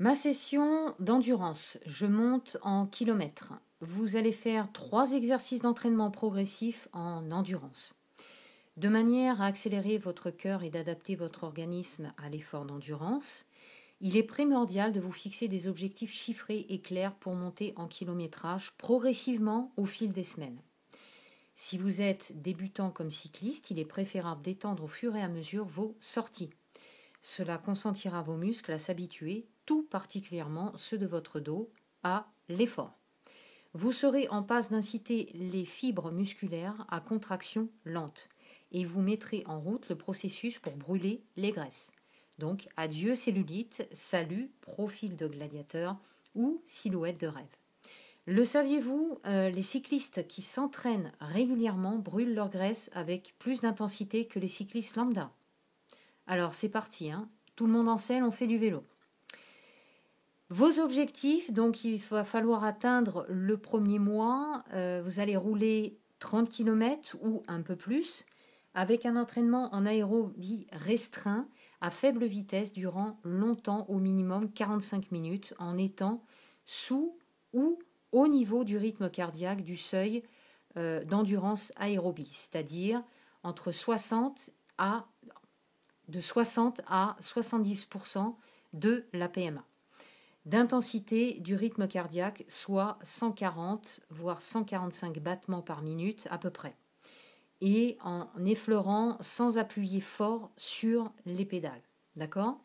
Ma session d'endurance, je monte en kilomètres. Vous allez faire trois exercices d'entraînement progressif en endurance. De manière à accélérer votre cœur et d'adapter votre organisme à l'effort d'endurance, il est primordial de vous fixer des objectifs chiffrés et clairs pour monter en kilométrage progressivement au fil des semaines. Si vous êtes débutant comme cycliste, il est préférable d'étendre au fur et à mesure vos sorties. Cela consentira vos muscles à s'habituer, tout particulièrement ceux de votre dos, à l'effort. Vous serez en passe d'inciter les fibres musculaires à contraction lente et vous mettrez en route le processus pour brûler les graisses. Donc, adieu cellulite, salut profil de gladiateur ou silhouette de rêve. Le saviez-vous, euh, les cyclistes qui s'entraînent régulièrement brûlent leur graisse avec plus d'intensité que les cyclistes lambda? Alors c'est parti, hein. tout le monde en selle, on fait du vélo. Vos objectifs, donc il va falloir atteindre le premier mois, euh, vous allez rouler 30 km ou un peu plus, avec un entraînement en aérobie restreint à faible vitesse durant longtemps, au minimum 45 minutes, en étant sous ou au niveau du rythme cardiaque du seuil euh, d'endurance aérobie, c'est-à-dire entre 60 à de 60 à 70% de la PMA. D'intensité du rythme cardiaque, soit 140 voire 145 battements par minute à peu près et en effleurant sans appuyer fort sur les pédales. D'accord?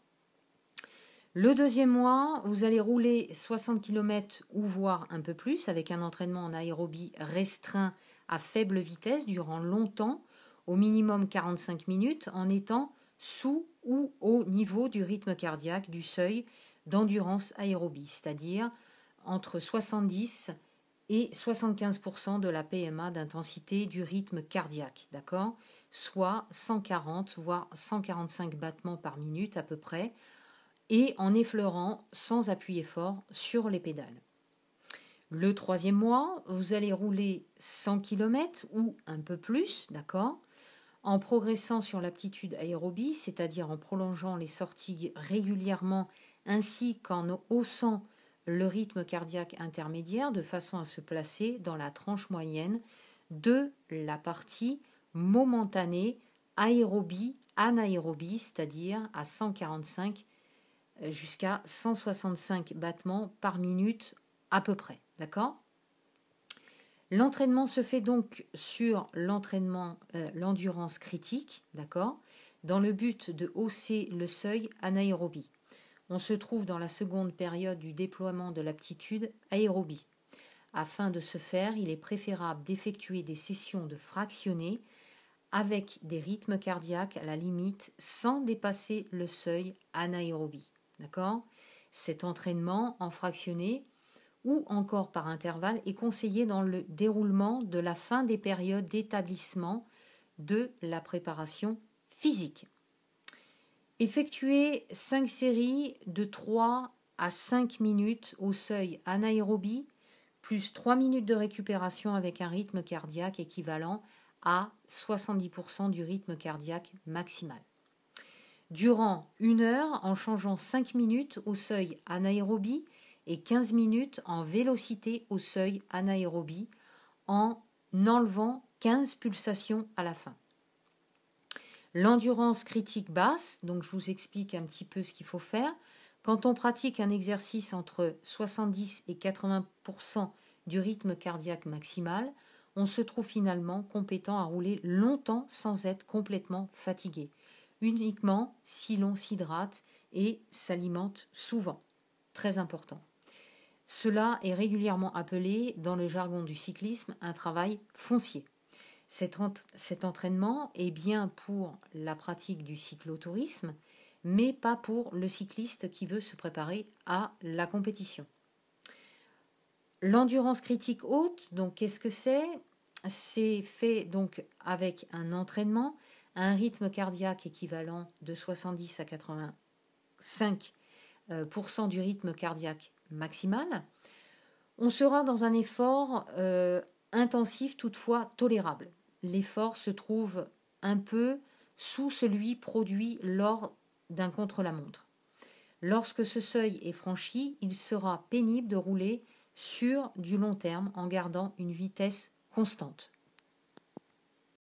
Le deuxième mois, vous allez rouler 60 km ou voire un peu plus avec un entraînement en aérobie restreint à faible vitesse durant longtemps, au minimum 45 minutes, en étant sous ou au niveau du rythme cardiaque du seuil d'endurance aérobie, c'est-à-dire entre 70 et 75% de la PMA d'intensité du rythme cardiaque, d'accord? Soit 140 voire 145 battements par minute à peu près, et en effleurant sans appuyer fort sur les pédales. Le troisième mois, vous allez rouler 100 km ou un peu plus, d'accord? En progressant sur l'aptitude aérobie, c'est-à-dire en prolongeant les sorties régulièrement ainsi qu'en haussant le rythme cardiaque intermédiaire de façon à se placer dans la tranche moyenne de la partie momentanée aérobie, anaérobie, c'est-à-dire à 145 euh, jusqu'à 165 battements par minute à peu près. D'accord? L'entraînement se fait donc sur l'entraînement, euh, l'endurance critique, d'accord, dans le but de hausser le seuil anaérobie on se trouve dans la seconde période du déploiement de l'aptitude aérobie. Afin de ce faire, il est préférable d'effectuer des sessions de fractionnés avec des rythmes cardiaques à la limite sans dépasser le seuil anaérobie. D'accord? Cet entraînement en fractionné ou encore par intervalle est conseillé dans le déroulement de la fin des périodes d'établissement de la préparation physique. Effectuez 5 séries de 3 à 5 minutes au seuil anaérobie, plus 3 minutes de récupération avec un rythme cardiaque équivalent à 70% du rythme cardiaque maximal. Durant une heure, en changeant 5 minutes au seuil anaérobie et 15 minutes en vélocité au seuil anaérobie, en enlevant 15 pulsations à la fin. L'endurance critique basse, donc je vous explique un petit peu ce qu'il faut faire. Quand on pratique un exercice entre 70 et 80% du rythme cardiaque maximal, on se trouve finalement compétent à rouler longtemps sans être complètement fatigué, uniquement si l'on s'hydrate et s'alimente souvent. Très important. Cela est régulièrement appelé, dans le jargon du cyclisme, un travail foncier. Cet, entraînement est bien pour la pratique du cyclotourisme, mais pas pour le cycliste qui veut se préparer à la compétition. L'endurance critique haute, donc qu'est-ce que c'est? C'est fait avec un entraînement un rythme cardiaque équivalent de 70 à 85% euh, du rythme cardiaque maximal. On sera dans un effort euh, intensif toutefois tolérable. L'effort se trouve un peu sous celui produit lors d'un contre-la-montre. Lorsque ce seuil est franchi, il sera pénible de rouler sur du long terme en gardant une vitesse constante.